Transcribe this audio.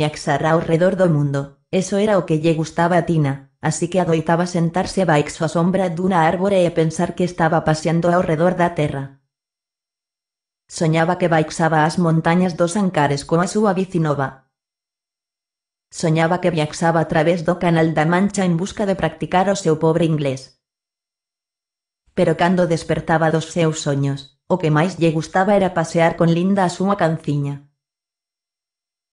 viaxar ao redor do mundo, eso era o que lle gustaba a Tina, así que adoitaba sentarse baixo a sombra dunha árbore e pensar que estaba paseando ao redor da terra. Soñaba que baixaba as montañas dos Ancares coa súa bici nova. Soñaba que viaxaba a través do canal da Mancha en busca de practicar o seu pobre inglés. Pero cando despertaba dos seus soños, o que máis lle gustaba era pasear con Linda a súa canciña.